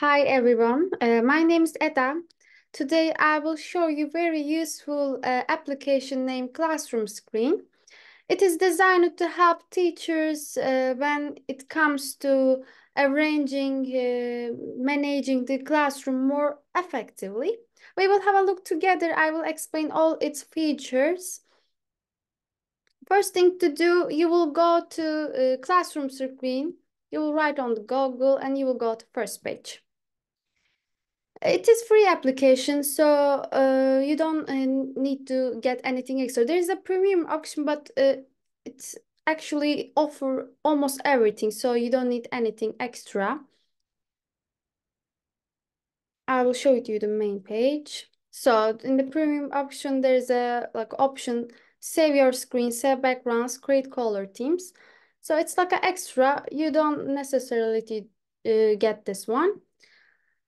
Hi everyone, uh, my name is Eda. Today I will show you very useful uh, application named Classroom Screen. It is designed to help teachers uh, when it comes to arranging, uh, managing the classroom more effectively. We will have a look together. I will explain all its features. First thing to do, you will go to uh, Classroom Screen. You will write on the Google and you will go to first page. It is free application, so uh, you don't uh, need to get anything extra. There is a premium option, but uh, it's actually offer almost everything, so you don't need anything extra. I will show it you the main page. So in the premium option, there's a like option, save your screen, save backgrounds, create color themes. So it's like an extra. You don't necessarily uh, get this one.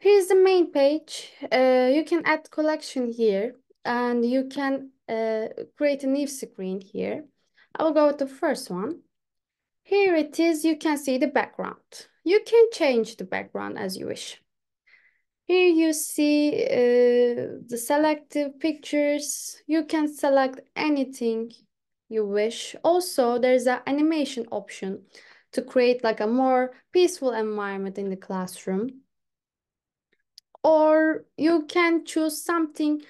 Here's the main page. Uh, you can add collection here and you can uh, create a new screen here. I will go with the first one. Here it is. You can see the background. You can change the background as you wish. Here you see uh, the selective pictures. You can select anything you wish. Also, there's an animation option to create like a more peaceful environment in the classroom or you can choose something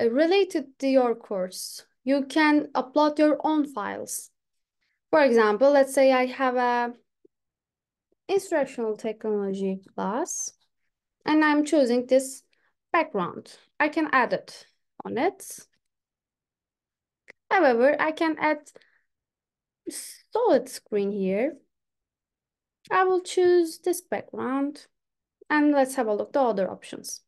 uh, related to your course. You can upload your own files. For example, let's say I have a instructional technology class and I'm choosing this background. I can add it on it. However, I can add solid screen here. I will choose this background. And let's have a look the other options.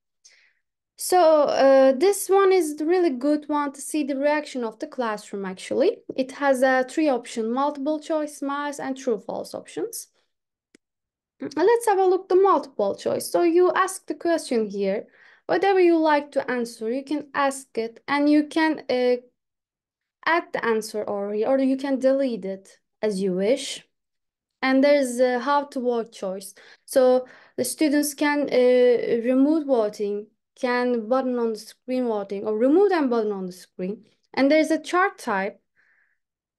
So uh, this one is the really good one to see the reaction of the classroom actually. It has a three option, multiple choice, smiles, and true false options. Let's have a look the multiple choice. So you ask the question here, whatever you like to answer, you can ask it and you can uh, add the answer or, or you can delete it as you wish and there's a how to vote choice. So the students can uh, remove voting, can button on the screen voting or remove them button on the screen. And there's a chart type.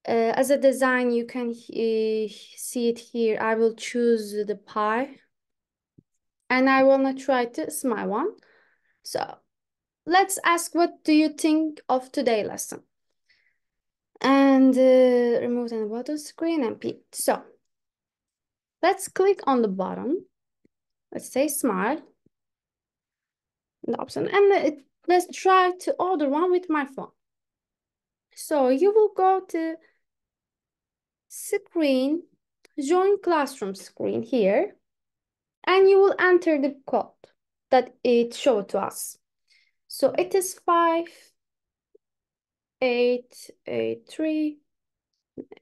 Uh, as a design, you can uh, see it here. I will choose the pie. And I wanna try to smile one. So let's ask what do you think of today lesson? And uh, remove the bottom screen and peek. So Let's click on the bottom. Let's say smile. The option and it, let's try to order one with my phone. So you will go to screen, join classroom screen here, and you will enter the code that it showed to us. So it is five, eight, eight, three,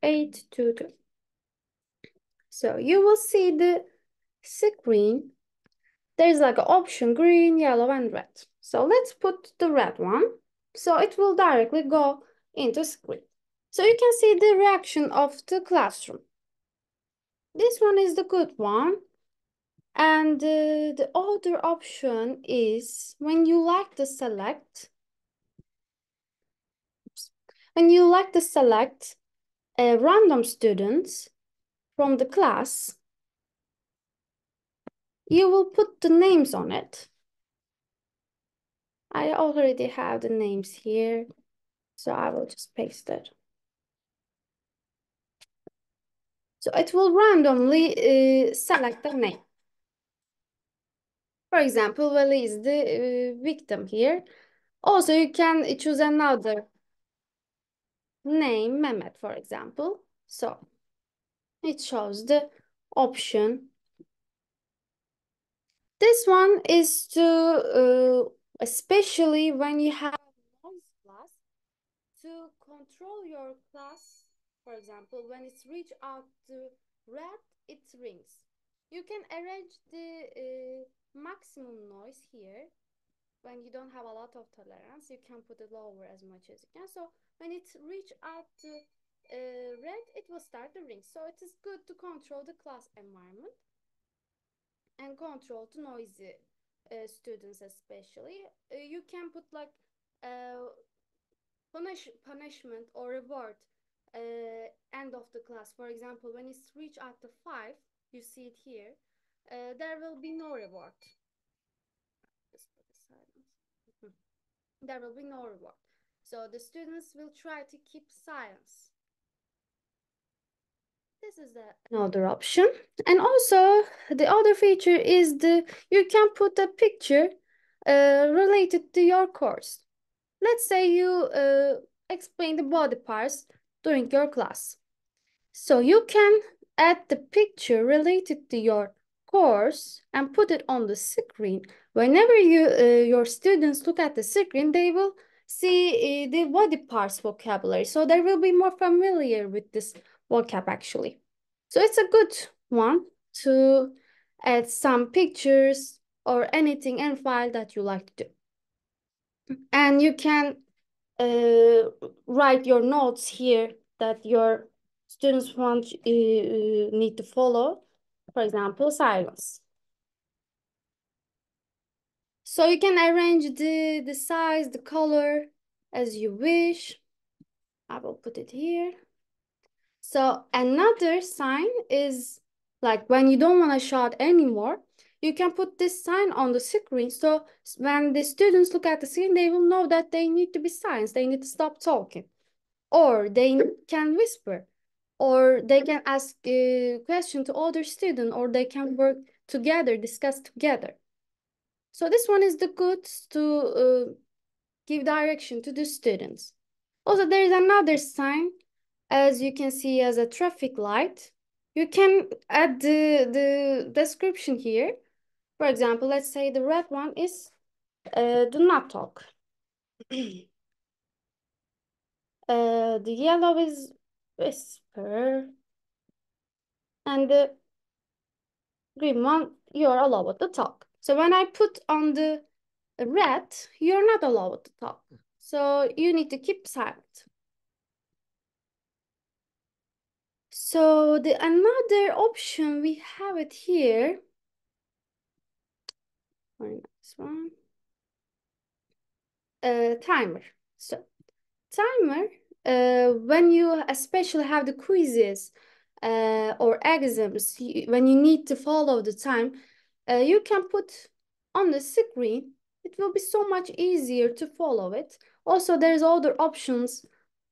eight, two, two. So you will see the screen. There's like an option green, yellow, and red. So let's put the red one. So it will directly go into screen. So you can see the reaction of the classroom. This one is the good one. And uh, the other option is when you like to select, when you like to select a random students, from the class, you will put the names on it. I already have the names here, so I will just paste it. So it will randomly uh, select the name. For example, Veli is the uh, victim here. Also, you can choose another name, Mehmet, for example. So it shows the option. This one is to, uh, especially when you have noise class, to control your class, for example, when it's reach out to red, it rings. You can arrange the uh, maximum noise here. When you don't have a lot of tolerance, you can put it lower as much as you can. So when it reach out to uh, red, it will start the ring. So it is good to control the class environment. and control to noisy uh, students especially. Uh, you can put like uh, punish punishment or reward uh, end of the class. For example, when it's reached at the 5, you see it here, uh, there will be no reward. there will be no reward. So the students will try to keep silence. This is another option. And also the other feature is the you can put a picture uh, related to your course. Let's say you uh, explain the body parts during your class. So you can add the picture related to your course and put it on the screen. Whenever you uh, your students look at the screen, they will see uh, the body parts vocabulary. So they will be more familiar with this vocab actually. So it's a good one to add some pictures or anything and file that you like to do. And you can uh, write your notes here that your students want uh, need to follow. For example, silence. So you can arrange the, the size, the color as you wish. I will put it here. So another sign is like when you don't want to shout anymore, you can put this sign on the screen. So when the students look at the screen, they will know that they need to be silent. They need to stop talking. Or they can whisper. Or they can ask a question to other student. Or they can work together, discuss together. So this one is the good to uh, give direction to the students. Also, there is another sign, as you can see as a traffic light. You can add the, the description here. For example, let's say the red one is uh, do not talk. uh, the yellow is whisper. And the green one, you're allowed to talk. So when I put on the red, you're not allowed to talk. So you need to keep silent. So the another option we have it here. Next one. Uh, timer. So timer, uh, when you especially have the quizzes uh, or exams, when you need to follow the time, uh, you can put on the screen. It will be so much easier to follow it. Also, there's other options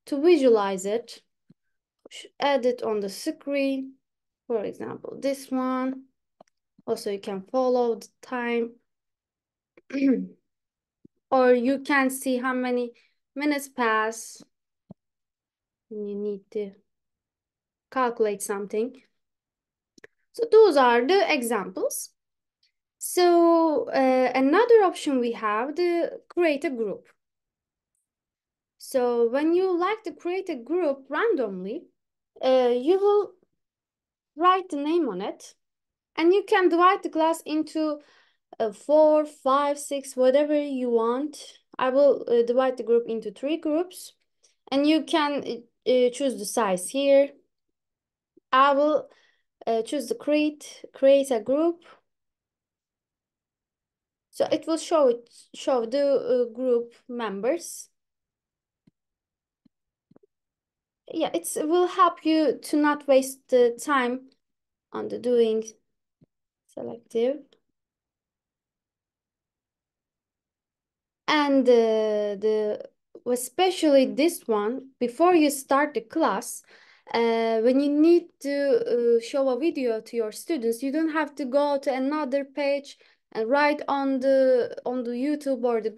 to visualize it. Add it on the screen. For example, this one. Also, you can follow the time. or you can see how many minutes pass. You need to calculate something. So those are the examples. So uh, another option we have the create a group. So when you like to create a group randomly, uh, you will write the name on it and you can divide the class into uh, four, five, six, whatever you want. I will uh, divide the group into three groups and you can uh, choose the size here. I will uh, choose the create, create a group so it will show it show the uh, group members. Yeah, it will help you to not waste the time on the doing selective. And uh, the especially this one, before you start the class, uh, when you need to uh, show a video to your students, you don't have to go to another page and write on the on the YouTube or the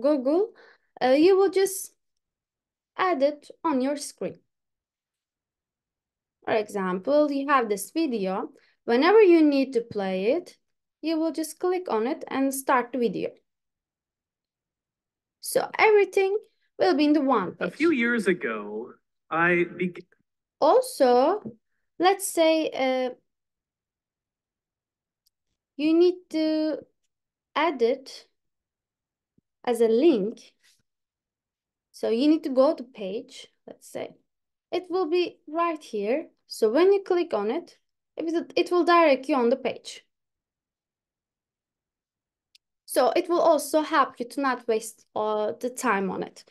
Google, uh, you will just add it on your screen. For example, you have this video. Whenever you need to play it, you will just click on it and start the video. So everything will be in the one page. A few years ago, I began. Also, let's say uh, you need to add it as a link. So you need to go to page, let's say. It will be right here. So when you click on it, it will direct you on the page. So it will also help you to not waste all the time on it.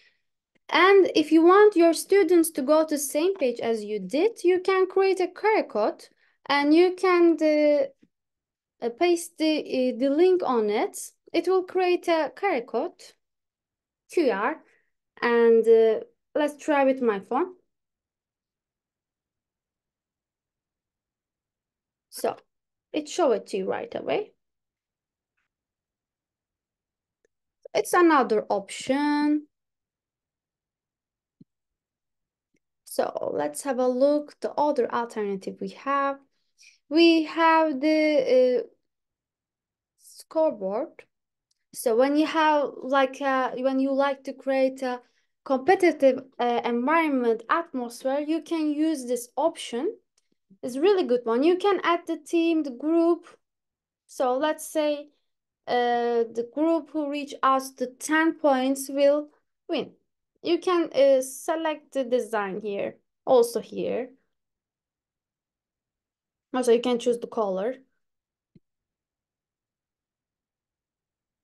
And if you want your students to go to the same page as you did, you can create a QR code and you can uh, uh paste the, uh, the link on it. It will create a QR code, QR, and uh, let's try with my phone. So it show it to you right away. It's another option. So let's have a look. The other alternative we have. We have the uh, scoreboard. So when you have like uh, when you like to create a competitive uh, environment atmosphere, you can use this option. It's really good one. You can add the team, the group. So let's say uh, the group who reach us to 10 points will win. You can uh, select the design here, also here. Also, you can choose the color.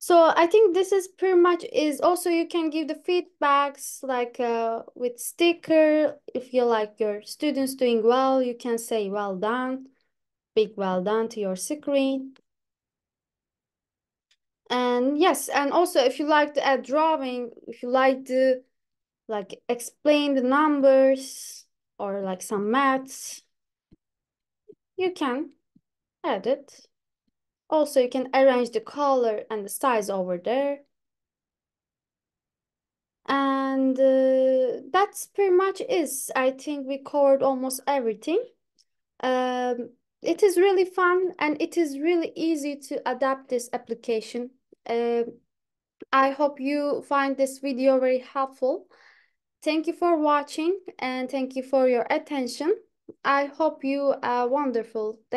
So I think this is pretty much is also you can give the feedbacks like uh, with sticker. If you like your students doing well, you can say well done, big well done to your screen. And yes, and also if you like to add drawing, if you like to like explain the numbers or like some maths, you can add it. Also, you can arrange the color and the size over there. And uh, that's pretty much is. I think we covered almost everything. Um, it is really fun and it is really easy to adapt this application. Uh, I hope you find this video very helpful. Thank you for watching and thank you for your attention. I hope you are wonderful day.